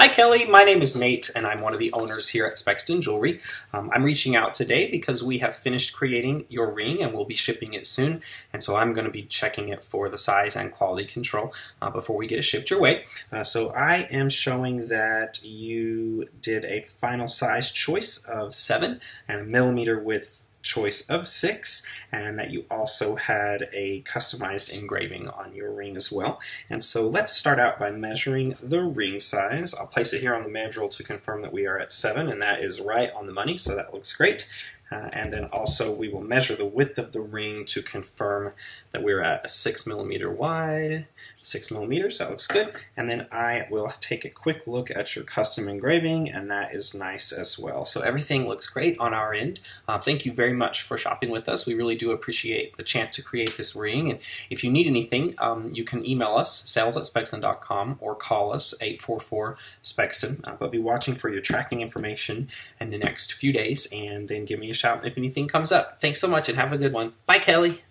Hi, Kelly. My name is Nate, and I'm one of the owners here at Spexton Jewelry. Um, I'm reaching out today because we have finished creating your ring and we'll be shipping it soon. And so I'm going to be checking it for the size and quality control uh, before we get it shipped your way. Uh, so I am showing that you did a final size choice of 7 and a millimeter width choice of six, and that you also had a customized engraving on your ring as well. And so let's start out by measuring the ring size. I'll place it here on the mandrel to confirm that we are at seven, and that is right on the money, so that looks great. Uh, and then also we will measure the width of the ring to confirm that we're at a six millimeter wide, six millimeters, that looks good. And then I will take a quick look at your custom engraving, and that is nice as well. So everything looks great on our end. Uh, thank you very much for shopping with us. We really do appreciate the chance to create this ring. And if you need anything, um, you can email us, sales at spexton.com, or call us, 844 Spexton. Uh, but be watching for your tracking information in the next few days, and then give me a shout if anything comes up. Thanks so much and have a good one. Bye, Kelly.